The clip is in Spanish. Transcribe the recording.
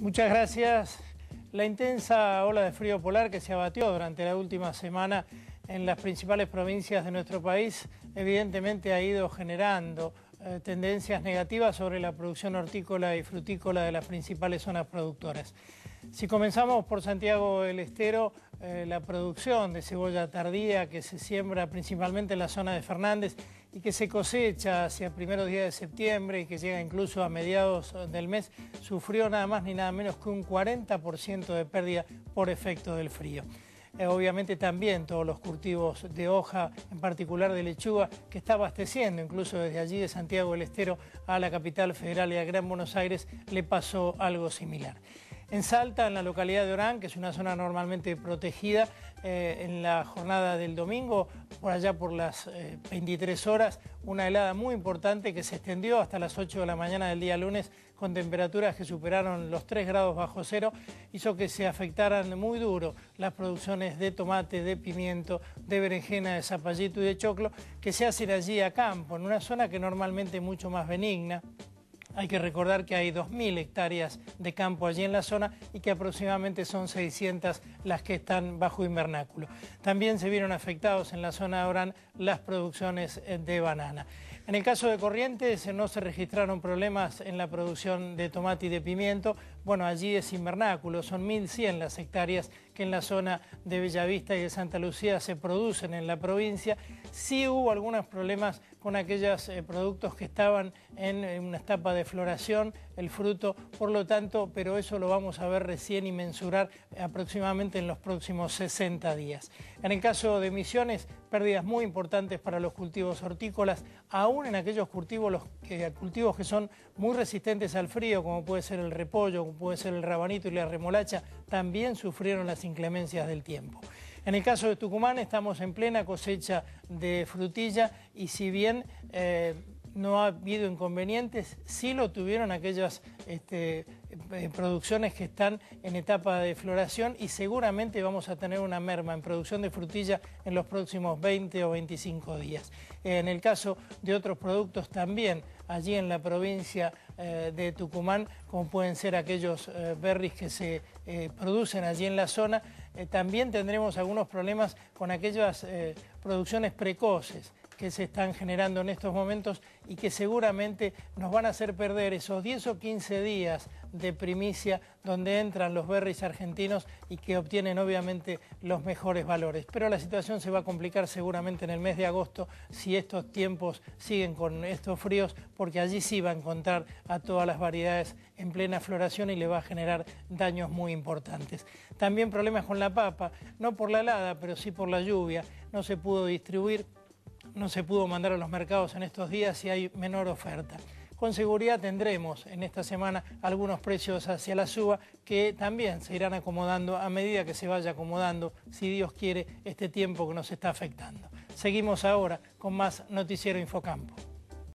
Muchas gracias. La intensa ola de frío polar que se abatió durante la última semana en las principales provincias de nuestro país evidentemente ha ido generando eh, tendencias negativas sobre la producción hortícola y frutícola de las principales zonas productoras. Si comenzamos por Santiago del Estero, eh, la producción de cebolla tardía que se siembra principalmente en la zona de Fernández y que se cosecha hacia primeros días de septiembre y que llega incluso a mediados del mes, sufrió nada más ni nada menos que un 40% de pérdida por efecto del frío. Eh, obviamente también todos los cultivos de hoja, en particular de lechuga, que está abasteciendo incluso desde allí de Santiago del Estero a la capital federal y a Gran Buenos Aires, le pasó algo similar. En Salta, en la localidad de Orán, que es una zona normalmente protegida, eh, en la jornada del domingo, por allá por las 23 eh, horas, una helada muy importante que se extendió hasta las 8 de la mañana del día lunes con temperaturas que superaron los 3 grados bajo cero, hizo que se afectaran muy duro las producciones de tomate, de pimiento, de berenjena, de zapallito y de choclo que se hacen allí a campo, en una zona que normalmente es mucho más benigna, hay que recordar que hay 2.000 hectáreas de campo allí en la zona y que aproximadamente son 600 las que están bajo invernáculo. También se vieron afectados en la zona de Orán las producciones eh, de banana. En el caso de Corrientes no se registraron problemas en la producción de tomate y de pimiento. Bueno, allí es invernáculo, son 1.100 las hectáreas que en la zona de Bellavista y de Santa Lucía se producen en la provincia. Sí hubo algunos problemas con aquellos eh, productos que estaban en, en una etapa de floración, el fruto, por lo tanto, pero eso lo vamos a ver recién y mensurar aproximadamente en los próximos 60 días. En el caso de Misiones, pérdidas muy importantes para los cultivos hortícolas, aún en aquellos cultivos, los que, cultivos que son muy resistentes al frío, como puede ser el repollo, como puede ser el rabanito y la remolacha, también sufrieron las inclemencias del tiempo. En el caso de Tucumán estamos en plena cosecha de frutilla y si bien eh, no ha habido inconvenientes, sí lo tuvieron aquellas este, eh, producciones que están en etapa de floración y seguramente vamos a tener una merma en producción de frutilla en los próximos 20 o 25 días. en el caso de otros productos también, allí en la provincia eh, de Tucumán, como pueden ser aquellos eh, berries que se producen allí en la zona, también tendremos algunos problemas con aquellas producciones precoces que se están generando en estos momentos y que seguramente nos van a hacer perder esos 10 o 15 días de primicia donde entran los berries argentinos y que obtienen obviamente los mejores valores. Pero la situación se va a complicar seguramente en el mes de agosto si estos tiempos siguen con estos fríos porque allí sí va a encontrar a todas las variedades en plena floración y le va a generar daños muy importantes. También problemas con la papa, no por la helada, pero sí por la lluvia. No se pudo distribuir no se pudo mandar a los mercados en estos días y hay menor oferta. Con seguridad tendremos en esta semana algunos precios hacia la suba que también se irán acomodando a medida que se vaya acomodando, si Dios quiere, este tiempo que nos está afectando. Seguimos ahora con más Noticiero Infocampo.